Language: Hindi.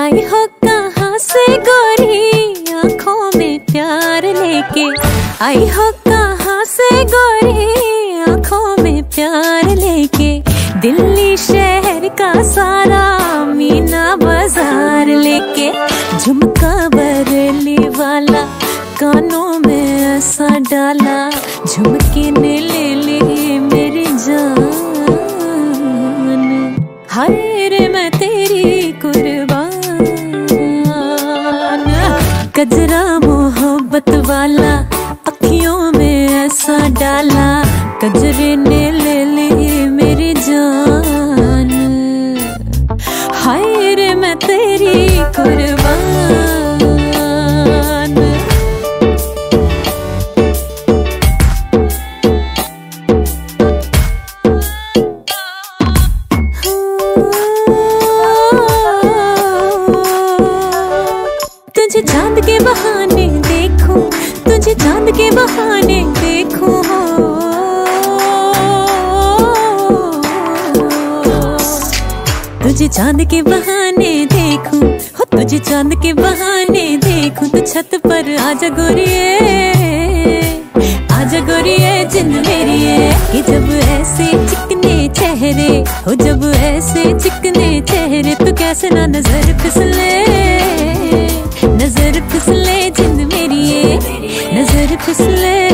आई हो कहाँ से गोरी आँखों में प्यार लेके? आई हो कहाँ से गोरी आँखों में प्यार लेके? दिल्ली शहर का सारा मीना बाज़ार लेके? झुमका बरली वाला कानों में ऐसा डाला झुमके ने ले ली मेरी जान। हाय रे मैं तेरी कुर्बान। गजरा मोहब्बत वाला, अखियों में ऐसा डाला, गजरे ने ले ली मेरी जान। हाय रे मैं तेरी कुर्बान। तुझे चाँद के बहाने देखो, तुझे चाँद के बहाने देखो तुझे चाँद के बहाने देखो, हो, तुझे चाँद के बहाने देखो तो छत पर आजा गोरिए आजा गोरिए, जिंद मेरी है, कि जब ऐसे चिकने चेहरे, हो, जब ऐसे चिकने चेहरे तो कैसे ना नज़र फिसले। फिसले